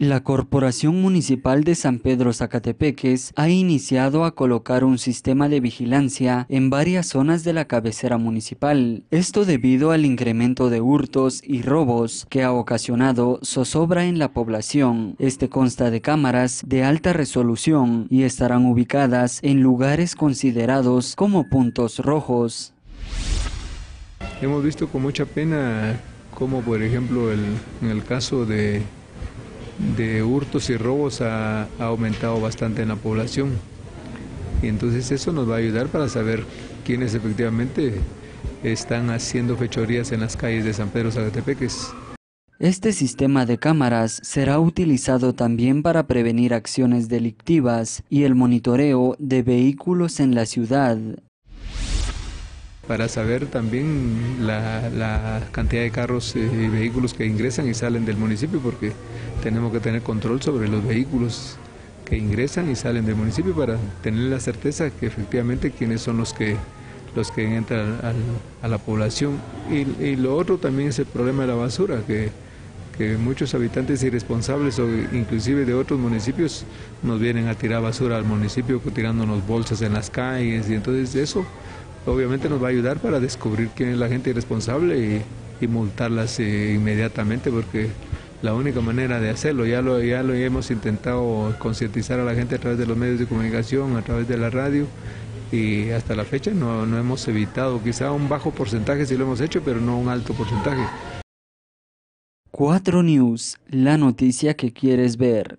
La Corporación Municipal de San Pedro Zacatepeques ha iniciado a colocar un sistema de vigilancia en varias zonas de la cabecera municipal. Esto debido al incremento de hurtos y robos que ha ocasionado zozobra en la población. Este consta de cámaras de alta resolución y estarán ubicadas en lugares considerados como puntos rojos. Hemos visto con mucha pena como por ejemplo en el caso de de hurtos y robos ha, aumentado bastante en la población. Y entonces eso nos va a ayudar para saber quiénes efectivamente están haciendo fechorías en las calles de San Pedro Zagatepeques. Este sistema de cámaras será utilizado también para prevenir acciones delictivas y el monitoreo de vehículos en la ciudad para saber también la, cantidad de carros y vehículos que ingresan y salen del municipio, porque tenemos que tener control sobre los vehículos que ingresan y salen del municipio para tener la certeza que efectivamente quiénes son los que los que entran a la población. Y, lo otro también es el problema de la basura, que, que muchos habitantes irresponsables o inclusive de otros municipios nos vienen a tirar basura al municipio tirándonos bolsas en las calles y entonces eso obviamente nos va a ayudar para descubrir quién es la gente irresponsable y, multarlas eh, inmediatamente porque la única manera de hacerlo, ya lo, ya lo hemos intentado concientizar a la gente a través de los medios de comunicación, a través de la radio y hasta la fecha no, no hemos evitado, quizá un bajo porcentaje si lo hemos hecho, pero no un alto porcentaje. 4 News, la noticia que quieres ver.